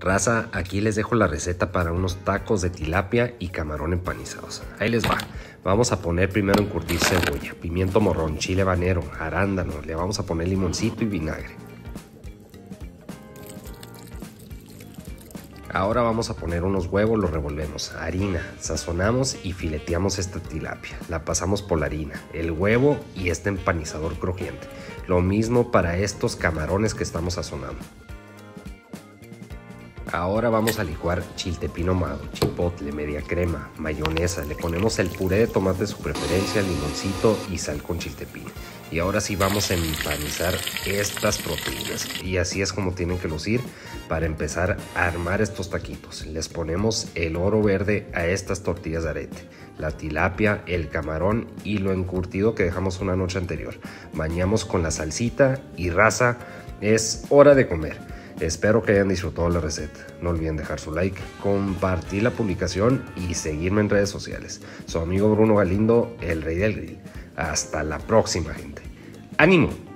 Raza, aquí les dejo la receta para unos tacos de tilapia y camarón empanizados. Ahí les va. Vamos a poner primero en curtir cebolla, pimiento morrón, chile habanero, arándano. Le vamos a poner limoncito y vinagre. Ahora vamos a poner unos huevos, los revolvemos, harina, sazonamos y fileteamos esta tilapia. La pasamos por la harina, el huevo y este empanizador crujiente. Lo mismo para estos camarones que estamos sazonando. Ahora vamos a licuar chiltepín ahumado, chipotle, media crema, mayonesa. Le ponemos el puré de tomate de su preferencia, limoncito y sal con chiltepín. Y ahora sí vamos a empanizar estas proteínas. Y así es como tienen que lucir para empezar a armar estos taquitos. Les ponemos el oro verde a estas tortillas de arete, la tilapia, el camarón y lo encurtido que dejamos una noche anterior. Bañamos con la salsita y raza. Es hora de comer. Espero que hayan disfrutado la receta. No olviden dejar su like, compartir la publicación y seguirme en redes sociales. Su amigo Bruno Galindo, el rey del grill. Hasta la próxima, gente. ¡Ánimo!